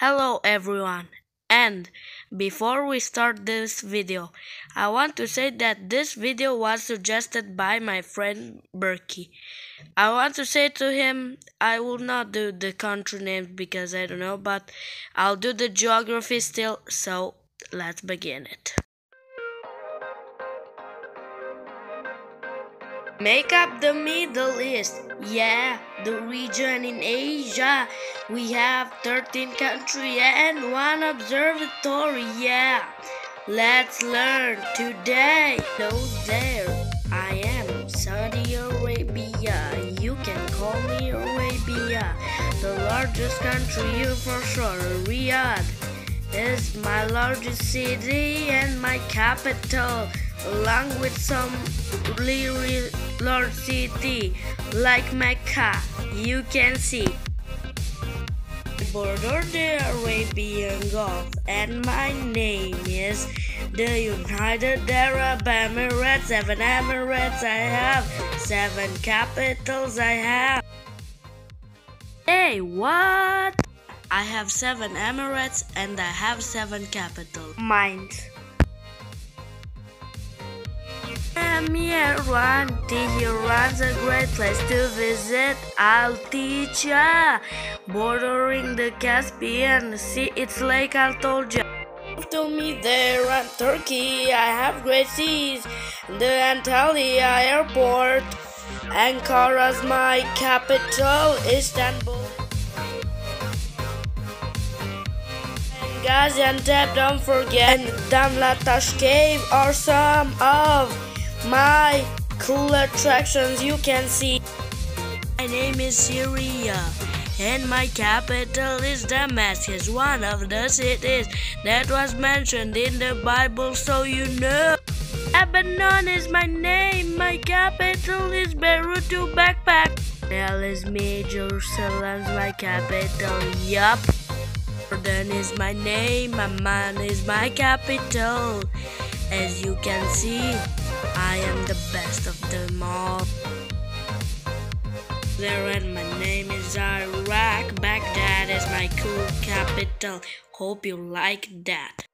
Hello everyone and before we start this video I want to say that this video was suggested by my friend Berkey. I want to say to him I will not do the country names because I don't know but I'll do the geography still so let's begin it. Make up the Middle East. Yeah, the region in Asia. We have 13 countries and one observatory. Yeah, let's learn today. No, there. I am Saudi Arabia. You can call me Arabia. The largest country for sure. Riyadh is my largest city and my capital along with some really large city like Mecca. You can see border the Arabian Gulf and my name is the United Arab Emirates. Seven Emirates I have, seven capitals I have. Hey, what? I have seven Emirates and I have seven capitals. Mind. Tehran. Tehran's a great place to visit. I'll teach ya. Bordering the Caspian Sea, it's like I told ya. To me there and Turkey, I have great seas. The Antalya airport. Ankara's my capital, Istanbul. Gaziantep, don't forget. And Damlatash Cave are some of my cool attractions you can see. My name is Syria and my capital is Damascus, one of the cities that was mentioned in the Bible, so you know. Lebanon is my name, my capital is Beirut to backpack. Israel is me, Jerusalem's my capital, yup. Jordan is my name, Amman is my capital. As you can see, I am the best of them all. There and my name is Iraq. Baghdad is my cool capital. Hope you like that.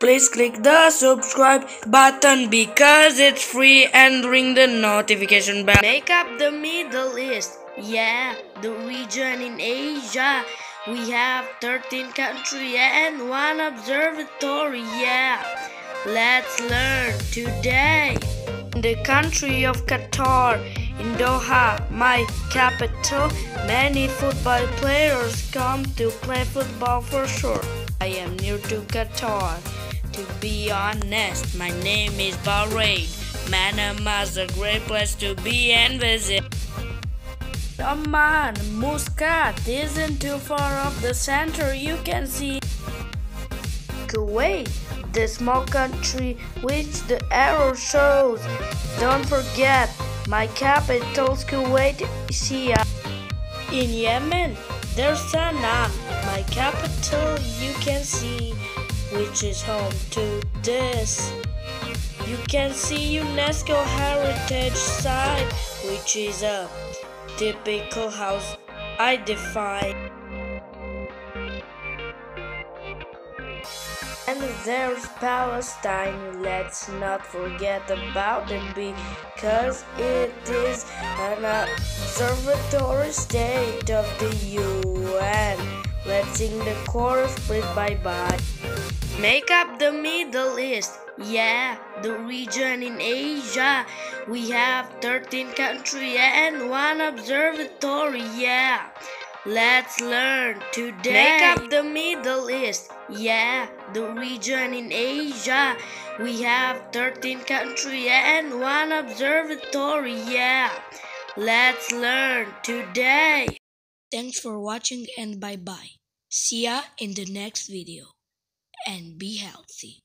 Please click the subscribe button because it's free and ring the notification bell. Make up the Middle East. Yeah, the region in Asia. We have 13 countries and one observatory. Yeah. Let's learn today. In the country of Qatar, in Doha, my capital, many football players come to play football for sure. I am new to Qatar. To be honest, my name is Bahrain. Manama is a great place to be and visit. Oman, Muscat isn't too far off the center. You can see Kuwait the small country which the arrow shows. Don't forget, my capital's Kuwait Shia. In Yemen, there's Sana'a, my capital you can see, which is home to this. You can see UNESCO heritage site, which is a typical house I define. And there's Palestine, let's not forget about it because it is an observatory state of the UN. Let's sing the chorus, please bye bye. Make up the Middle East, yeah, the region in Asia. We have 13 countries and one observatory, yeah. Let's learn today. Make up the Middle East. Yeah, the region in Asia. We have 13 countries and one observatory. Yeah. Let's learn today. Thanks for watching and bye bye. See ya in the next video. And be healthy.